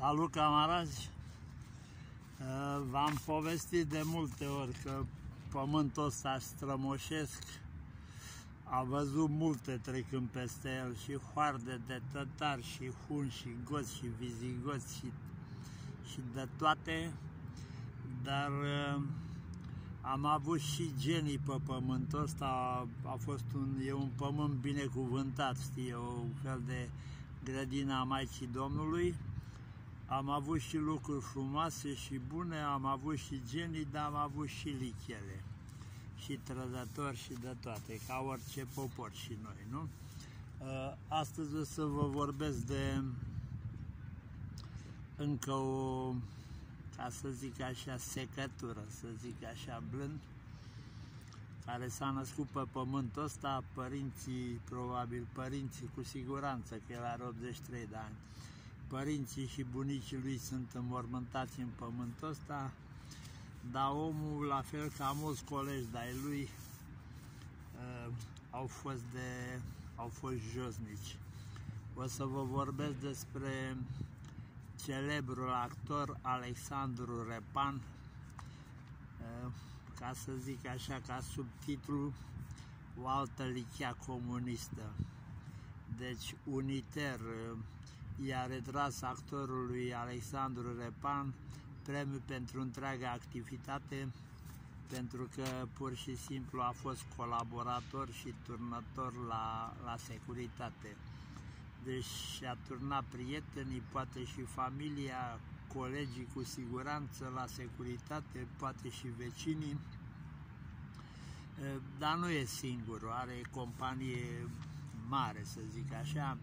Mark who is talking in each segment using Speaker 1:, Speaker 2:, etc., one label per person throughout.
Speaker 1: Salut camarazi! Uh, v-am povestit de multe ori că pământul ăsta strămoșesc. A văzut multe trecând peste el și hoarde de tătari și hun și goți și vizigoți și, și de toate, dar uh, am avut și genii pe pământul ăsta, a, a fost un, e un pământ binecuvântat, știi, o fel de grădina Maicii Domnului, am avut și lucruri frumoase și bune, am avut și genii, dar am avut și lichele, și trădători și de toate, ca orice popor și noi, nu? Uh, astăzi o să vă vorbesc de încă o, ca să zic așa, secătură, să zic așa, blând, care s-a născut pe pământul ăsta, părinții, probabil părinții cu siguranță, că el are 83 de ani, părinții și bunicii lui sunt înmormântați în pământul ăsta, dar omul, la fel ca mulți colegi de lui, uh, au fost de, au fost josnici. O să vă vorbesc despre celebrul actor Alexandru Repan, uh, ca să zic așa, ca subtitlu, o altă lichea comunistă. Deci, uniter, uh, i-a retras actorului Alexandru Repan premiul pentru întreaga activitate pentru că pur și simplu a fost colaborator și turnător la, la securitate. Deci și-a turnat prietenii, poate și familia, colegii cu siguranță la securitate, poate și vecinii. Dar nu e singur, are companie mare, să zic așa,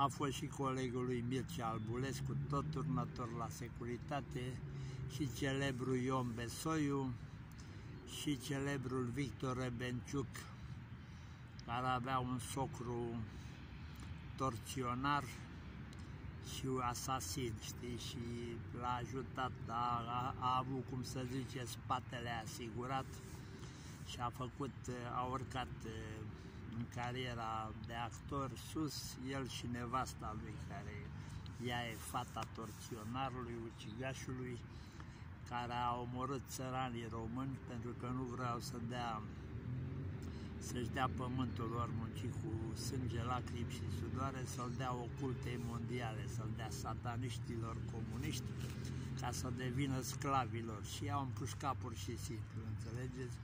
Speaker 1: a fost și colegul lui Mircea Albulescu, tot turnător la securitate, și celebrul Ion Besoiu, și celebrul Victor Rebenciuc, care avea un socru torționar și asasin, știi, și l-a ajutat, a, a, a avut, cum să zice, spatele asigurat și a făcut, a urcat în cariera de actor sus, el și nevasta lui, care ea e fata torționarului, ucigașului, care a omorât țăranii români pentru că nu vreau să dea să-și dea pământul lor muncit cu sânge, lacrimi și sudoare, să-l dea ocultei mondiale, să-l dea sataniștilor comuniști, ca să devină sclavilor. Și i-au împușcat pur și simplu, înțelegeți?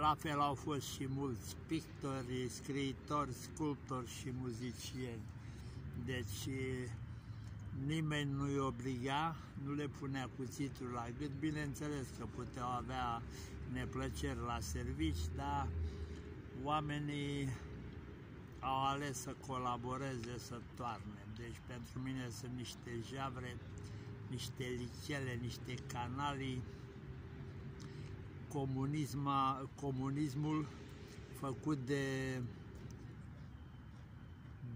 Speaker 1: La fel au fost și mulți pictori, scriitori, sculptori și muzicieni. Deci nimeni nu-i obliga, nu le punea cuțitul la gât. Bineînțeles că puteau avea neplăceri la servici, dar oamenii au ales să colaboreze, să toarne. Deci pentru mine sunt niște javre, niște lichele, niște canalii comunisma, comunismul făcut de,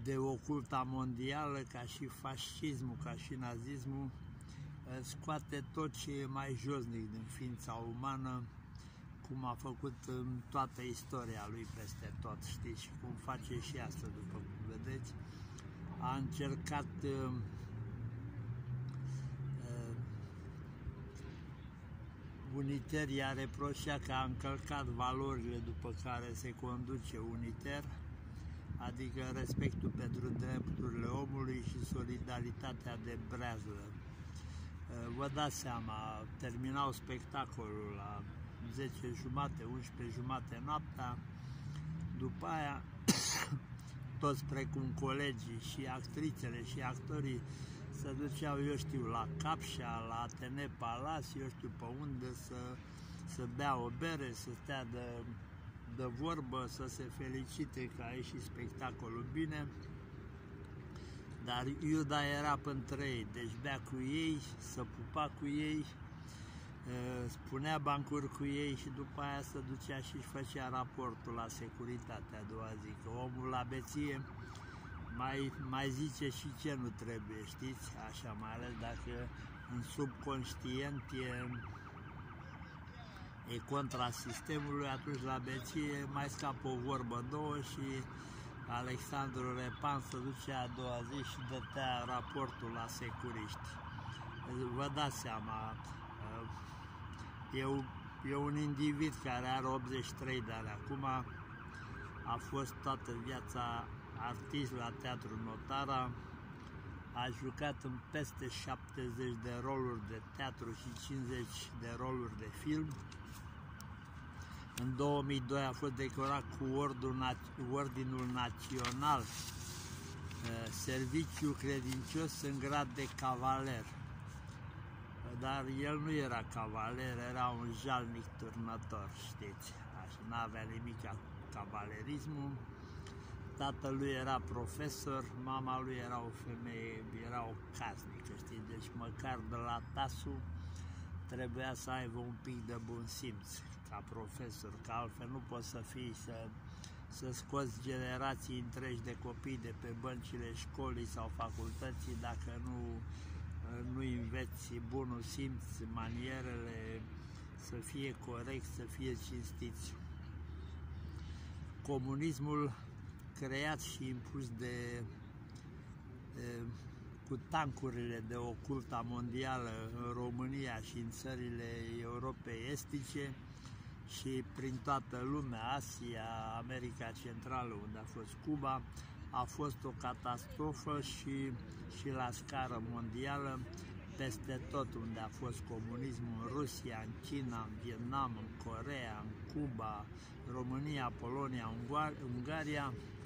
Speaker 1: de oculta mondială, ca și fascismul, ca și nazismul, scoate tot ce e mai josnic din ființa umană, cum a făcut în toată istoria lui peste tot, știți, și cum face și asta, după cum vedeți. A încercat Uniter i-a reproșat că a încălcat valorile după care se conduce Uniter, adică respectul pentru drepturile omului și solidaritatea de brează. Vă dați seama, terminau spectacolul la 10 jumate, 11 jumate noaptea, după aia toți precum colegii și actrițele și actorii se duceau, eu știu, la Capșa, la Atene Palace, eu știu pe unde să, să bea o bere, să stea de, de vorbă, să se felicite că a ieșit spectacolul bine. Dar Iuda era între ei, deci bea cu ei, să pupa cu ei, spunea bancuri cu ei și după aia se ducea și făcea raportul la securitate a doua zi, că omul la beție mai, mai zice și ce nu trebuie, știți? Așa, mai ales dacă în subconștient e, e contra sistemului, atunci la beție mai scapă o vorbă două și Alexandru Repan se duce a doua zi și dătea raportul la securiști. Vă dați seama, e, e un individ care are 83 de ani acum, a fost toată viața artist la Teatru Notara, a jucat în peste 70 de roluri de teatru și 50 de roluri de film. În 2002 a fost decorat cu Ordinul Național, eh, serviciu credincios în grad de cavaler. Dar el nu era cavaler, era un jalnic turnător, știți, așa, n-avea nimic cavalerismul tatălui era profesor, mama lui era o femeie, era o casnică, știi, deci măcar de la tasul trebuia să aibă un pic de bun simț ca profesor, că altfel nu poți să fii să, să scoți generații întregi de copii de pe băncile școlii sau facultății dacă nu, nu înveți bunul simț, manierele, să fie corect, să fie cinstiți. Comunismul creat și impus de, de cu tancurile de oculta mondială în România și în țările Europei Estice și prin toată lumea, Asia, America Centrală, unde a fost Cuba, a fost o catastrofă și, și la scară mondială, peste tot unde a fost comunismul, în Rusia, în China, în Vietnam, în Corea, în Cuba, România, Polonia, Ungaria, Uh,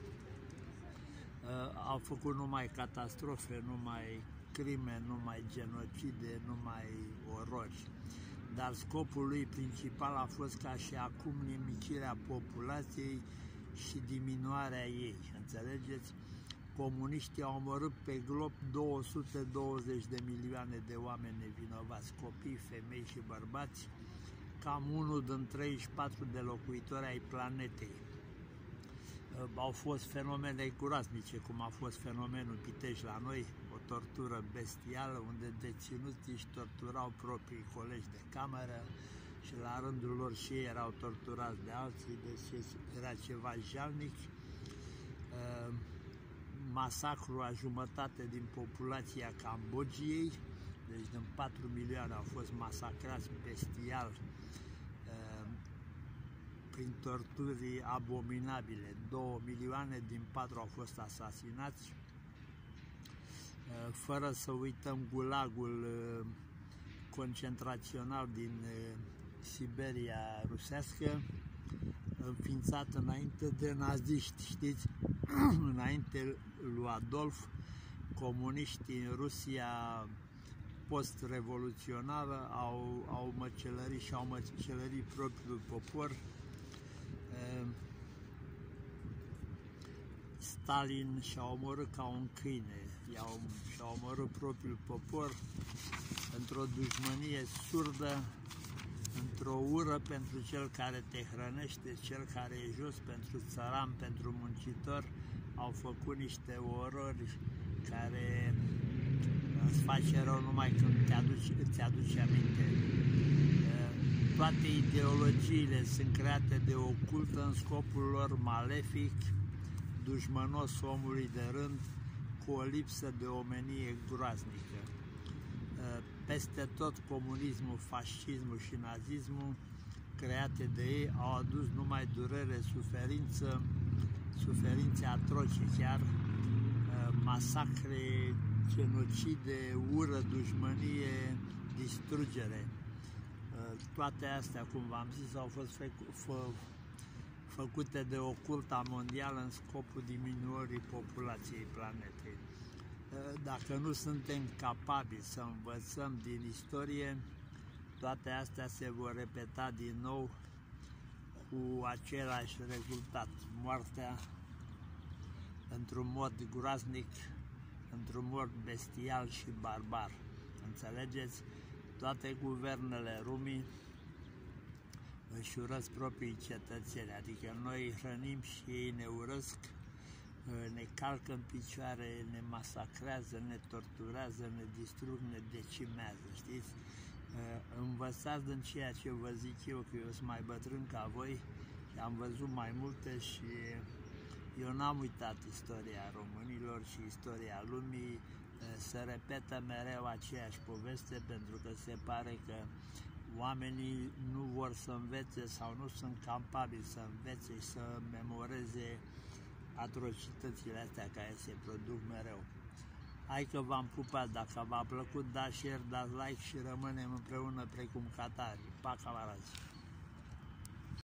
Speaker 1: au făcut numai catastrofe, numai crime, numai genocide, numai orori. Dar scopul lui principal a fost ca și acum nimicirea populației și diminuarea ei. Înțelegeți? Comuniștii au omorât pe glob 220 de milioane de oameni nevinovați, copii, femei și bărbați, cam unul din 34 de locuitori ai planetei au fost fenomene groaznice, cum a fost fenomenul Pitești la noi, o tortură bestială, unde deținuții își torturau proprii colegi de cameră și la rândul lor și ei erau torturați de alții, deci era ceva jalnic. Uh, masacru a jumătate din populația Cambodgiei, deci din 4 milioane au fost masacrați bestial prin torturi abominabile. 2 milioane din 4 au fost asasinați, uh, fără să uităm gulagul uh, concentrațional din uh, Siberia rusească, înființat înainte de naziști, știți? înainte lui Adolf, comuniștii în Rusia post-revoluționară au, au măcelărit și au măcelărit propriul popor, Ehm, Stalin și-a omorât ca un câine, și-a omorât propriul popor într-o dușmănie surdă, într-o ură pentru cel care te hrănește, cel care e jos pentru țăran, pentru muncitor, au făcut niște orori care îți face rău numai când te aduci, îți aduce aminte toate ideologiile sunt create de ocult în scopul lor malefic, dușmănos omului de rând, cu o lipsă de omenie groaznică. Uh, peste tot comunismul, fascismul și nazismul, create de ei, au adus numai durere, suferință, suferințe atroce chiar, uh, masacre, genocide, ură, dușmănie, distrugere toate astea, cum v-am zis, au fost fă, făcute de oculta mondială în scopul diminuării populației planetei. Ă, dacă nu suntem capabili să învățăm din istorie, toate astea se vor repeta din nou cu același rezultat, moartea într-un mod groaznic, într-un mod bestial și barbar. Înțelegeți? Toate guvernele lumii își urăsc proprii cetățeni, adică noi hrănim și ei ne urăsc, ne calcă în picioare, ne masacrează, ne torturează, ne distrug, ne decimează, știți? Învățați din ceea ce vă zic eu, că eu sunt mai bătrân ca voi și am văzut mai multe și Eu n-am uitat istoria românilor și istoria lumii, se repetă mereu aceeași poveste pentru că se pare că oamenii nu vor să învețe sau nu sunt capabili să învețe și să memoreze atrocitățile astea care se produc mereu. Hai că v-am pupat, dacă v-a plăcut, dați share, dați like și rămânem împreună precum catari. Pa, camarazi!